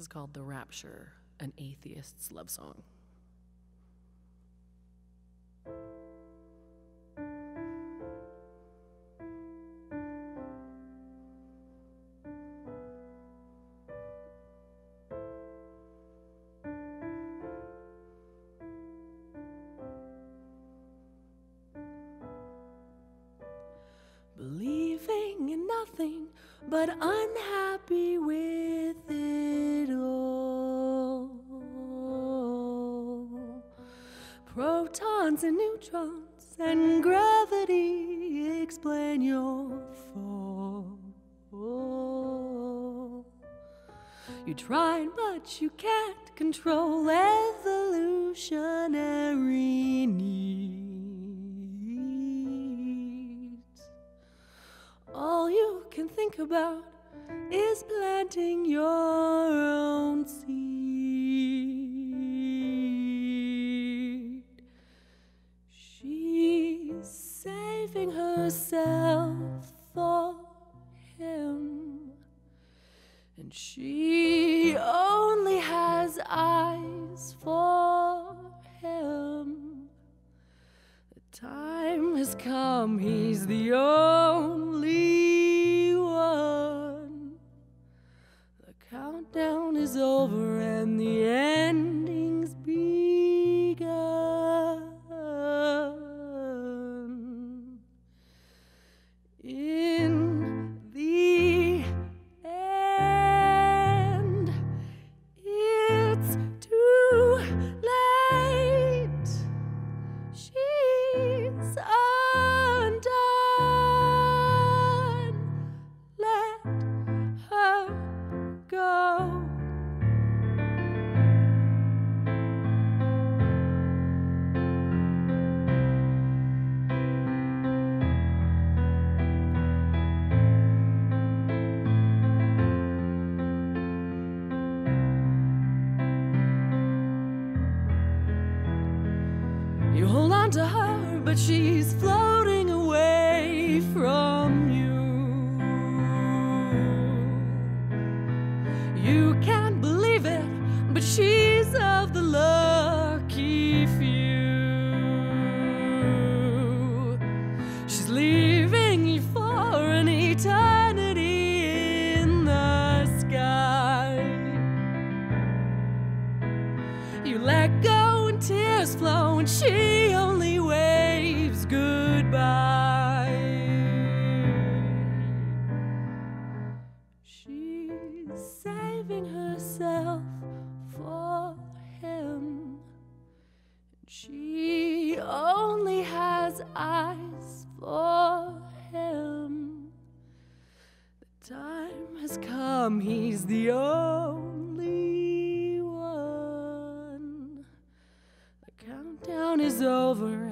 is called The Rapture, an atheist's love song. Nothing but unhappy with it all. Protons and neutrons and gravity explain your fall. You tried, but you can't control evolutionary needs. Think about is planting your own seed. She's saving herself for him. And she only has eyes for him. The time has come, he's the only over and the ending's to her, but she's floating away from you. You can't believe it, but she's of the lucky few. She's leaving you for an eternity in the sky. You let go tears flow, and she only waves goodbye. She's saving herself for him. She only has eyes for him. The time has come, he's the only over